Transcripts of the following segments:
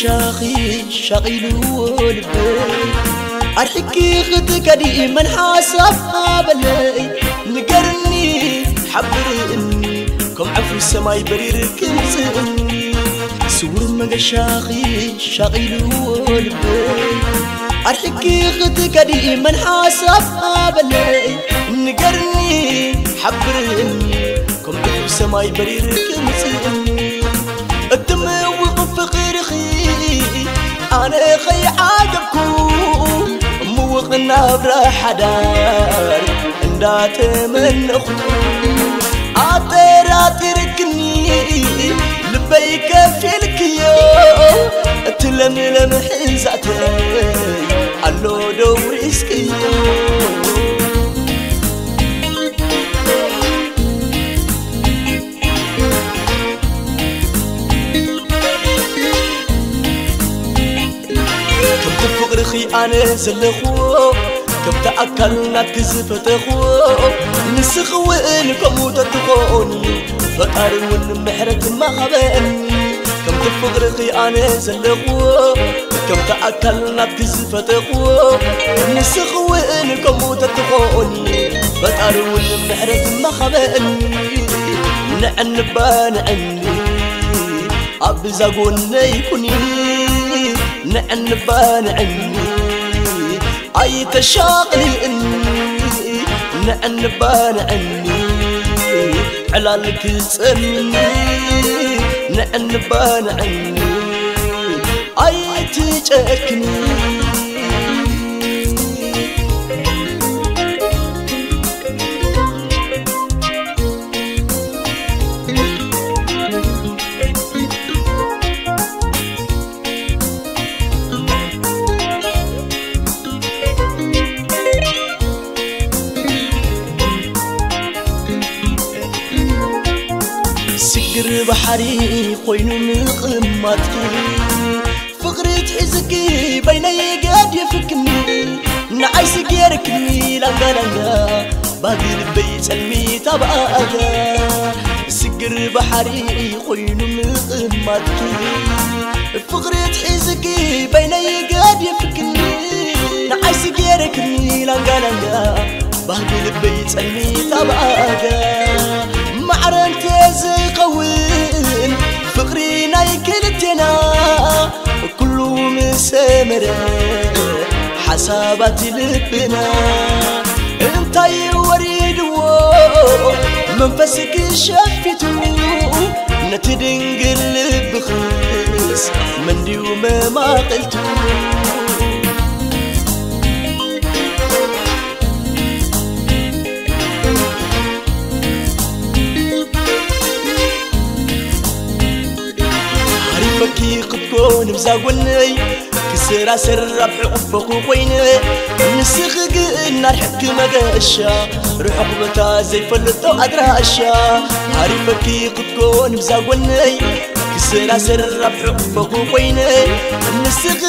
مقشاخي شغيلو لبي أرحكي خدك من حاسب بلي نقرني حبرني كم عفو السماي برير كنزني سور مقشاخي شغيلو لبي أرحكي خدك من حاسب بلي نقرني حبرني كم عفو السماي برير كنزني خي عاقبكم موقنا براح دار اندات من أخو عطيرات ركني لبي كفيلك ፍቅርኺ ኣነ ዘለኹ ከም ተኣካልናት ክዝፈተኹ ንስኽውእን ከምኡ ተትኾኒ ፈጣሪ እውን ምሕረት ማኸበኒ ከምቲ ፍቅርኺ ኣነ ዘለኹ ከም ተኣካልናት ክዝፈተኹ ንስኽውእን ከምኡ ተትኾኒ ፈጣሪ እውን ምሕረት ማኸበኒ ንዕንባ ንዕኒ ኣብ ዛጎነይ ኩኒ نعنبا نعني أي تشاغلني نعنبا نعني على الكسني نعنبا نعني أي تجكني سجر بحري خوينو مقماتك فقرة حزقي بيني قاد يفكني. نعيس غيركني لانغا لانغا باقي البيت سلمي تبعاها سجر بحري خوينو مقماتك فقرة حزقي بيني قاد يفكني. نعيس غيركني لانغا لانغا حسابات لبنا انتي وريدو منفسك شفتو نتدنقل بخلص من ديوم ما قلتو فكي قبكون بزاقوني كسرا سر بحقفك وين نسخ النار حك مقاشا روح عقبتا زي فلتو أدراشا. هاري فكي قبكون بزاقوني كسرا سر بحقفك وين نسخ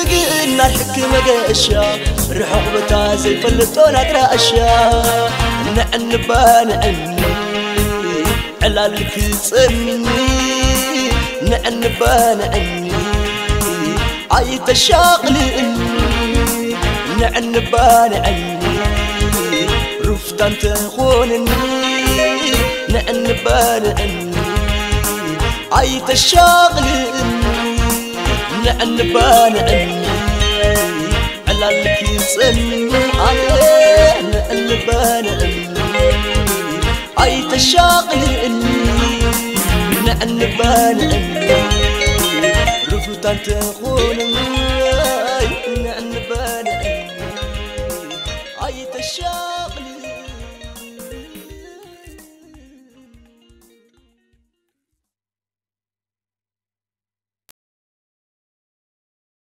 النار حك مقاشا روح عقبتا زي فلتو أدراشا. نعنبا نعني على الكسمني نعنبا نعني عي تشاغلني نعنبا نعني رفت انت خونني نعنبا نعني عي تشاغلني نعنبا نعني على الكيسني عليه نعنبا نعني عي تشاغلني نعنبا نعني رفضت تنتقون معي